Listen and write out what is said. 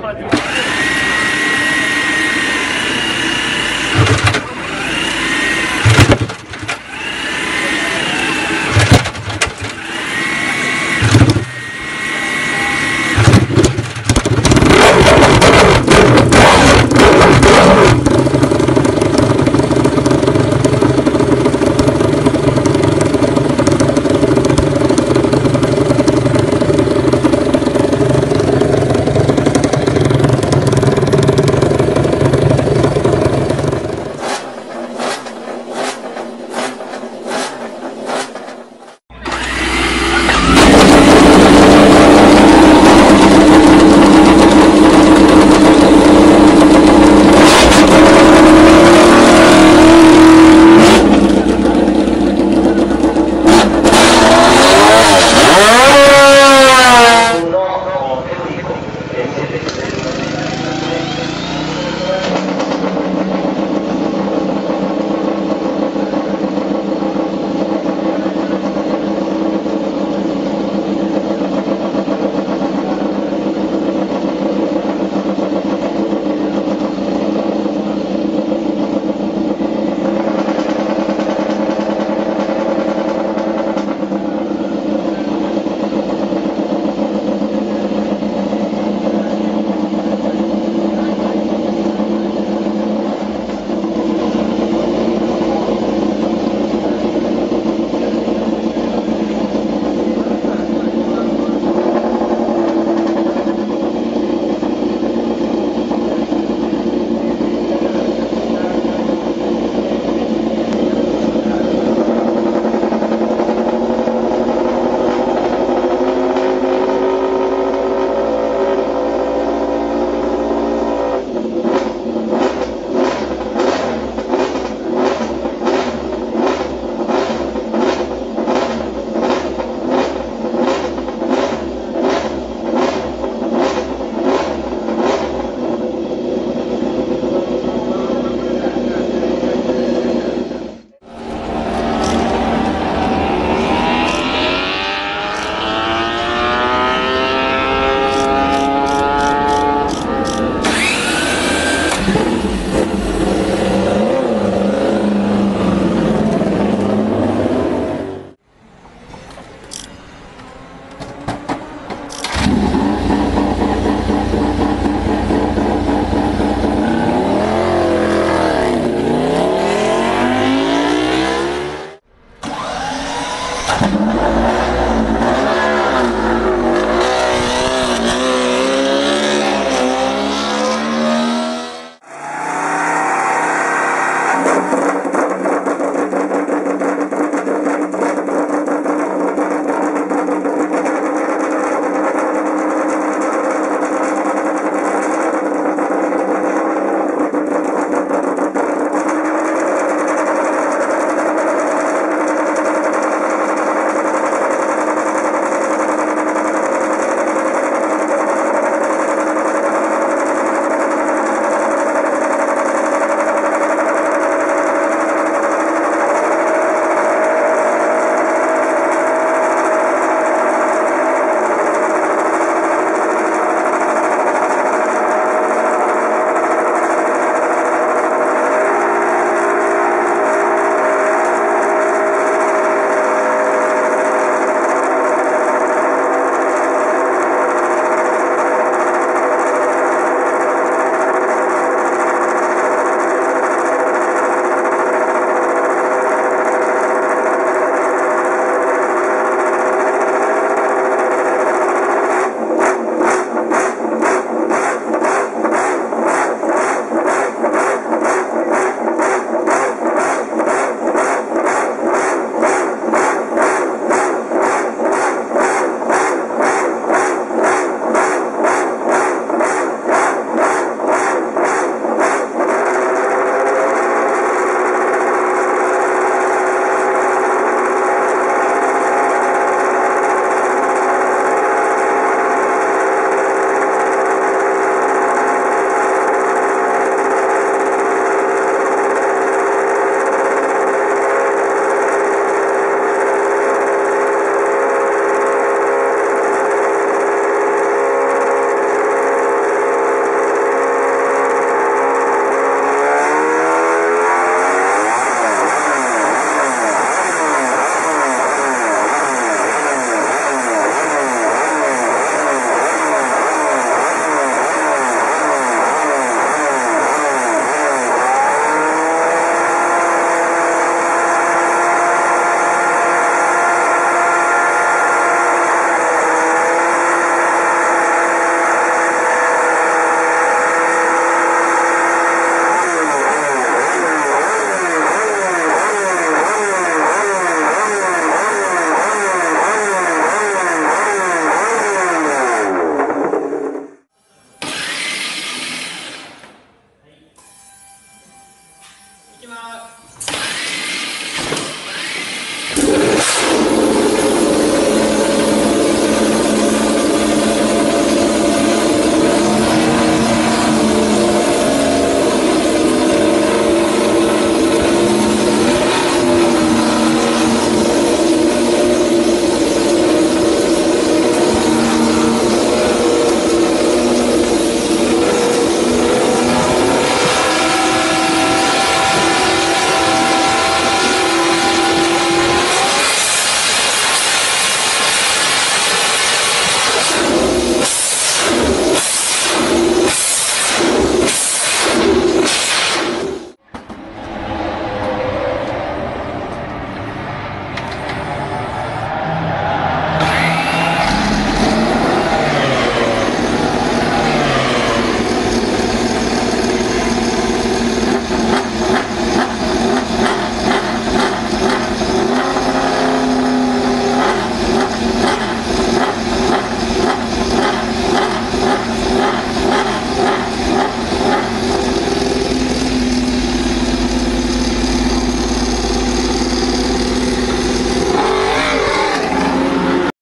Patrícia.